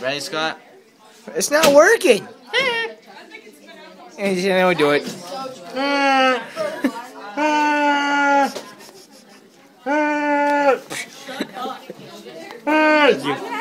Ready, Scott? It's not working. Eh. and then we do it. Ah, ah. ah. ah. you